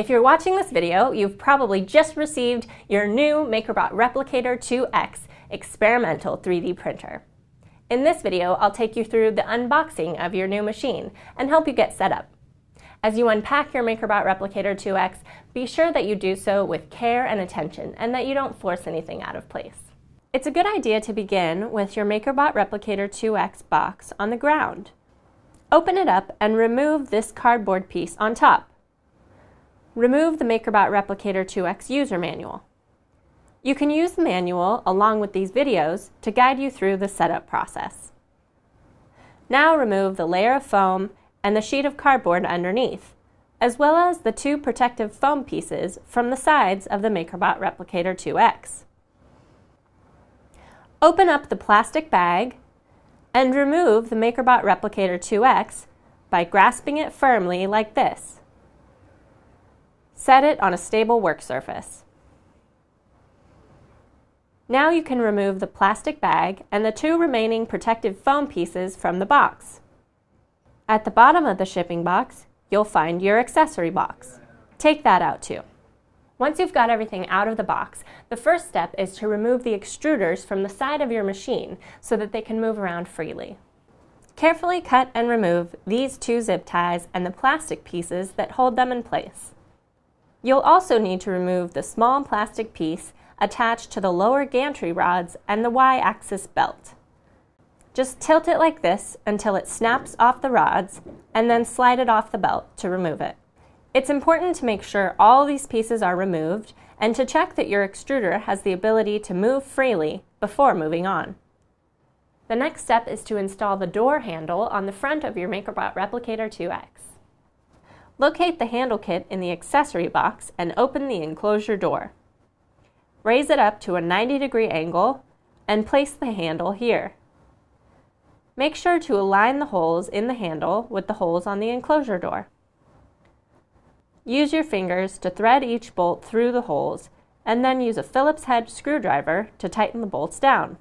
If you're watching this video, you've probably just received your new MakerBot Replicator 2X experimental 3D printer. In this video, I'll take you through the unboxing of your new machine and help you get set up. As you unpack your MakerBot Replicator 2X, be sure that you do so with care and attention and that you don't force anything out of place. It's a good idea to begin with your MakerBot Replicator 2X box on the ground. Open it up and remove this cardboard piece on top. Remove the MakerBot Replicator 2X user manual. You can use the manual along with these videos to guide you through the setup process. Now remove the layer of foam and the sheet of cardboard underneath, as well as the two protective foam pieces from the sides of the MakerBot Replicator 2X. Open up the plastic bag and remove the MakerBot Replicator 2X by grasping it firmly like this. Set it on a stable work surface. Now you can remove the plastic bag and the two remaining protective foam pieces from the box. At the bottom of the shipping box, you'll find your accessory box. Take that out too. Once you've got everything out of the box, the first step is to remove the extruders from the side of your machine so that they can move around freely. Carefully cut and remove these two zip ties and the plastic pieces that hold them in place. You'll also need to remove the small plastic piece attached to the lower gantry rods and the Y-axis belt. Just tilt it like this until it snaps off the rods and then slide it off the belt to remove it. It's important to make sure all these pieces are removed and to check that your extruder has the ability to move freely before moving on. The next step is to install the door handle on the front of your MakerBot Replicator 2X. Locate the handle kit in the accessory box and open the enclosure door. Raise it up to a 90 degree angle and place the handle here. Make sure to align the holes in the handle with the holes on the enclosure door. Use your fingers to thread each bolt through the holes and then use a Phillips head screwdriver to tighten the bolts down.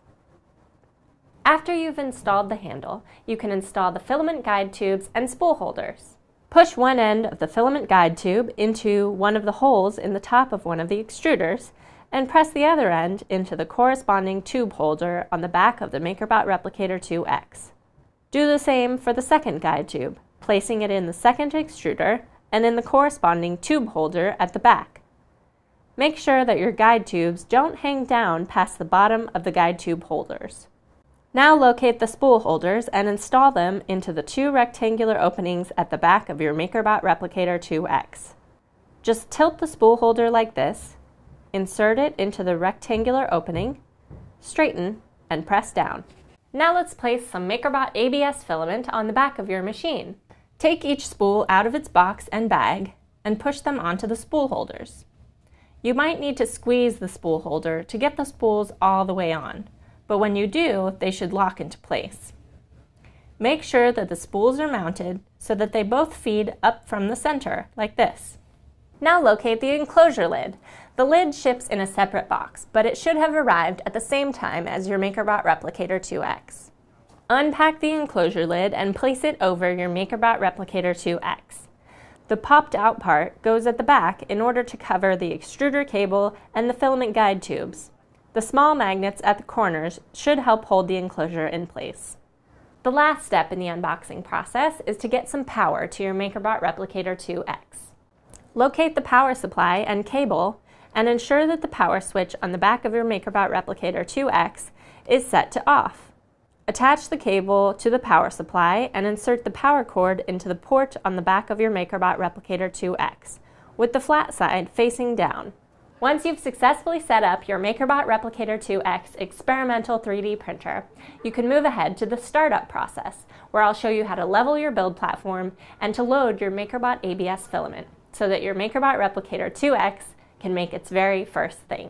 After you've installed the handle, you can install the filament guide tubes and spool holders. Push one end of the filament guide tube into one of the holes in the top of one of the extruders and press the other end into the corresponding tube holder on the back of the MakerBot Replicator 2X. Do the same for the second guide tube, placing it in the second extruder and in the corresponding tube holder at the back. Make sure that your guide tubes don't hang down past the bottom of the guide tube holders. Now locate the spool holders and install them into the two rectangular openings at the back of your MakerBot Replicator 2X. Just tilt the spool holder like this, insert it into the rectangular opening, straighten, and press down. Now let's place some MakerBot ABS filament on the back of your machine. Take each spool out of its box and bag and push them onto the spool holders. You might need to squeeze the spool holder to get the spools all the way on but when you do, they should lock into place. Make sure that the spools are mounted so that they both feed up from the center, like this. Now locate the enclosure lid. The lid ships in a separate box, but it should have arrived at the same time as your MakerBot Replicator 2X. Unpack the enclosure lid and place it over your MakerBot Replicator 2X. The popped out part goes at the back in order to cover the extruder cable and the filament guide tubes. The small magnets at the corners should help hold the enclosure in place. The last step in the unboxing process is to get some power to your MakerBot Replicator 2X. Locate the power supply and cable and ensure that the power switch on the back of your MakerBot Replicator 2X is set to off. Attach the cable to the power supply and insert the power cord into the port on the back of your MakerBot Replicator 2X, with the flat side facing down. Once you've successfully set up your MakerBot Replicator 2X experimental 3D printer, you can move ahead to the startup process, where I'll show you how to level your build platform and to load your MakerBot ABS filament so that your MakerBot Replicator 2X can make its very first thing.